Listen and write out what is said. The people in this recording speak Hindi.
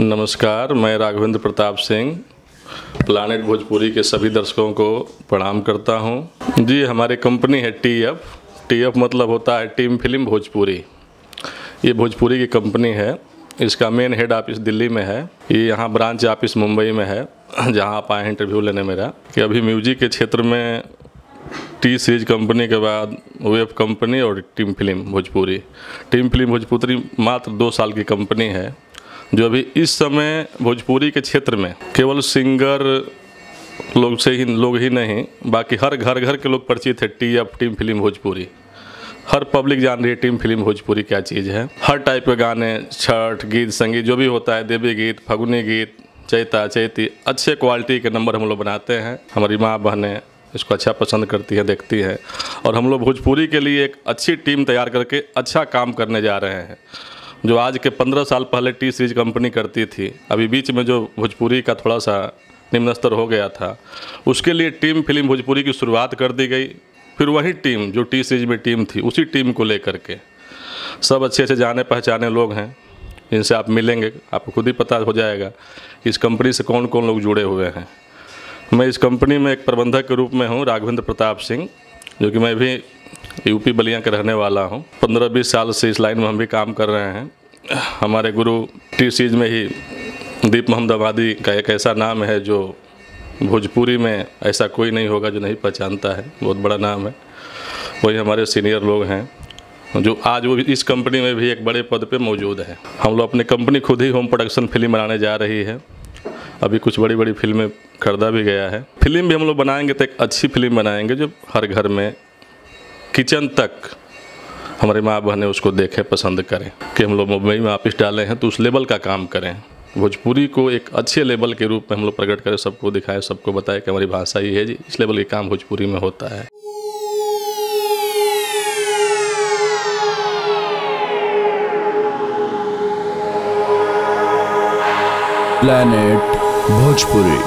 नमस्कार, मैं राघवेंद्र प्रताप सिंह, प्लानेट भोजपुरी के सभी दर्शकों को प्रणाम करता हूँ। जी, हमारी कंपनी है टी एफ़ टी एफ़ मतलब होता है टीम फ़िल्म भोजपुरी। ये भोजपुरी की कंपनी है। इसका मेन हेड ऑफ़िस दिल्ली में है। ये यहाँ ब्रांच ऑफ़िस मुंबई में है, जहाँ आप आए इंटरव्यू लेने मेरा। कि अभी म्यूज़िक के क्षेत्र में टी सीरीज़ कंपनी के बाद वेब कंपनी और team film Bhojpuri. Team film Bhojpuri मात्र दो साल की कंपनी है। जो अभी इस समय भोजपुरी के क्षेत्र में केवल सिंगर लोग से ही, लोग ही नहीं, बाकी हर घर घर के लोग परिचित है T F team film Bhojpuri. हर पब्लिक जान रही है टीम फ़िल्म भोजपुरी क्या चीज़ है। हर टाइप के गाने, छठ, गीत, संगीत, जो भी होता है, देवी गीत, फगुनी गीत, चैता, चैती, अच्छे क्वालिटी के नंबर हम लोग बनाते हैं। हमारी माँ बहनें इसको अच्छा पसंद करती है, देखती है। और हम लोग भोजपुरी के लिए एक अच्छी टीम तैयार करके अच्छा काम करने जा रहे हैं। जो आज के पंद्रह साल पहले टी सीरीज़ कंपनी करती थी, अभी बीच में जो भोजपुरी का थोड़ा सा निम्न स्तर हो गया था, उसके लिए टीम फ़िल्म भोजपुरी की शुरुआत कर दी गई। फिर वही टीम जो टी सीरीज़ में टीम थी, उसी टीम को लेकर के। सब अच्छे अच्छे जाने पहचाने लोग हैं जिनसे आप मिलेंगे, आपको खुद ही पता हो जाएगा कि इस कंपनी से कौन कौन लोग जुड़े हुए हैं। मैं इस कंपनी में एक प्रबंधक के रूप में हूँ, राघवेंद्र प्रताप सिंह, जो कि मैं भी यूपी बलिया का रहने वाला हूँ। पंद्रह बीस साल से इस लाइन में हम भी काम कर रहे हैं। हमारे गुरु टी सीज में ही दीप मोहम्मद आबादी का एक ऐसा नाम है जो भोजपुरी में ऐसा कोई नहीं होगा जो नहीं पहचानता है। बहुत बड़ा नाम है। वही हमारे सीनियर लोग हैं, जो आज वो इस कंपनी में भी एक बड़े पद पे मौजूद है। हम लोग अपनी कंपनी खुद ही होम प्रोडक्शन फ़िल्म बनाने जा रही है। अभी कुछ बड़ी बड़ी फ़िल्में खरीदा भी गया है। फ़िल्म भी हम लोग बनाएँगे तो एक अच्छी फ़िल्म बनाएँगे जो हर घर में किचन तक हमारे माँ बहनें उसको देखें, पसंद करें कि हम लोग मुंबई में ऑफ़िस डाले हैं तो उस लेवल का काम करें। भोजपुरी को एक अच्छे लेवल के रूप में हम लोग प्रकट करें, सबको दिखाएँ, सबको बताएँ कि हमारी भाषा ही है जी। इस लेवल के काम भोजपुरी में होता है। Planet bhojpuri